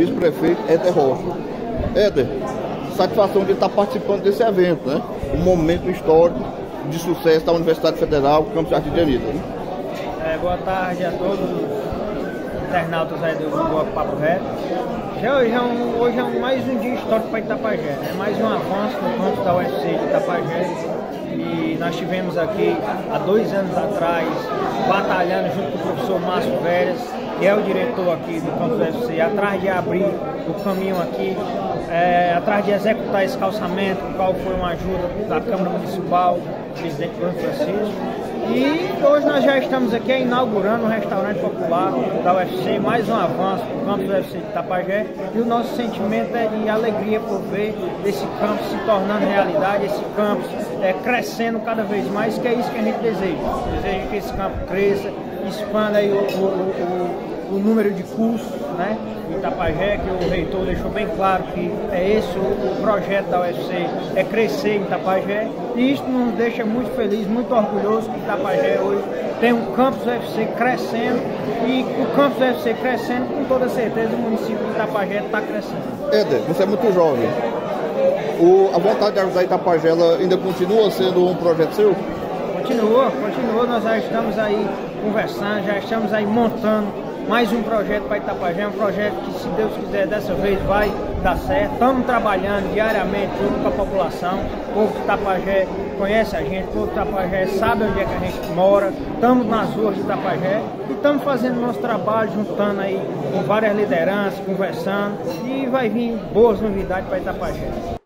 vice-prefeito Éder Rocha. Éder, satisfação de estar participando desse evento, né? Um momento histórico de sucesso da Universidade Federal, Campus Arte de Anitta. Né? É, boa tarde a todos os internautas aí do Boa Papo Reto. Já, hoje, é um, hoje é um, mais um dia histórico para Itapajé, né? mais um avanço no campo da UFC de Itapajé. E nós tivemos aqui há dois anos atrás, batalhando junto com o professor Márcio Veras, é o diretor aqui do campus UFC, atrás de abrir o caminho aqui, é, atrás de executar esse calçamento, qual foi uma ajuda da Câmara Municipal, presidente Bruno Francisco. E hoje nós já estamos aqui inaugurando um restaurante popular da UFC, mais um avanço para o campus do UFC de Itapajé. E o nosso sentimento é de alegria por ver esse campus se tornando realidade, esse campus é, crescendo cada vez mais, que é isso que a gente deseja. Deseja que esse campo cresça, expanda aí o, o, o, o número de cursos, né? Itapajé, que o reitor deixou bem claro que é esse o, o projeto da UFC, é crescer em Itapajé. E isso nos deixa muito feliz, muito orgulhoso que Itapajé hoje tem um campus UFC crescendo e o campus UFC crescendo, com toda certeza o município de Itapajé está crescendo. Éder, você é muito jovem. O, a vontade de ajudar Itapajé ainda continua sendo um projeto seu? Continua, continua. Nós já estamos aí conversando, já estamos aí montando mais um projeto para Itapajé, um projeto que, se Deus quiser, dessa vez vai dar certo. Estamos trabalhando diariamente junto com a população. O povo de Itapajé conhece a gente, o povo de Itapajé sabe onde é que a gente mora. Estamos nas ruas de Itapajé e estamos fazendo nosso trabalho, juntando aí com várias lideranças, conversando e vai vir boas novidades para Itapajé.